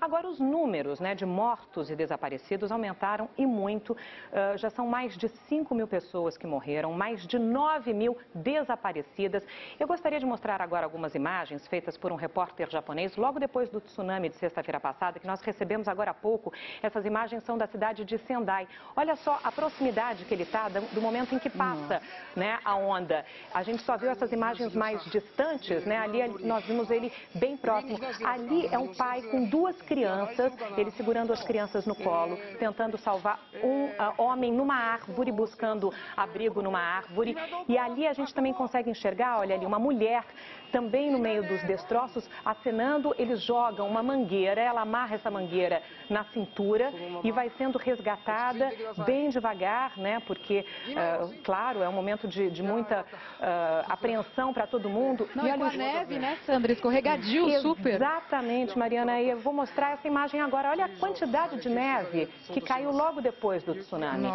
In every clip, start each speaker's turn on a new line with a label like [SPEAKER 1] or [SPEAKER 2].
[SPEAKER 1] Agora, os números né, de mortos e desaparecidos aumentaram e muito. Uh, já são mais de 5 mil pessoas que morreram, mais de 9 mil desaparecidas. Eu gostaria de mostrar agora algumas imagens feitas por um repórter japonês, logo depois do tsunami de sexta-feira passada, que nós recebemos agora há pouco. Essas imagens são da cidade de Sendai. Olha só a proximidade que ele está do momento em que passa né, a onda. A gente só viu essas imagens mais distantes, né? Ali nós vimos ele bem próximo. Ali é um pai com duas crianças, ele segurando as crianças no colo, tentando salvar um uh, homem numa árvore, buscando abrigo numa árvore. E ali a gente também consegue enxergar, olha ali, uma mulher também no meio dos destroços, acenando, eles jogam uma mangueira, ela amarra essa mangueira na cintura e vai sendo resgatada bem devagar, né? Porque, uh, claro, é um momento de, de muita uh, apreensão para todo mundo.
[SPEAKER 2] Não, e, e com a neve, né, Sandra? Escorregadio super.
[SPEAKER 1] Exatamente, Mariana. E eu vou mostrar essa imagem agora. Olha a quantidade de neve que caiu logo depois do tsunami.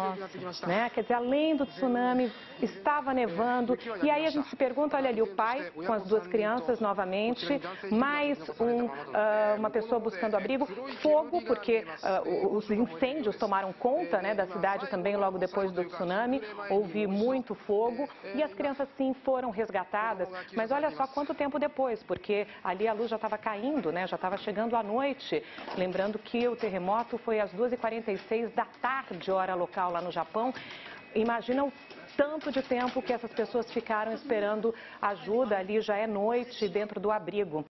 [SPEAKER 1] Né? Quer dizer, além do tsunami, estava nevando. E aí a gente se pergunta, olha ali, o pai com as duas crianças novamente, mais um, uh, uma pessoa buscando abrigo, fogo, porque uh, os incêndios tomaram conta né, da cidade também logo depois do tsunami, houve muito fogo e as crianças sim foram resgatadas, mas olha só quanto tempo depois, porque ali a luz já estava caindo, né, já estava chegando à noite, lembrando que o terremoto foi às 2h46 da tarde, hora local lá no Japão, Imagina o tanto de tempo que essas pessoas ficaram esperando ajuda, ali já é noite dentro do abrigo.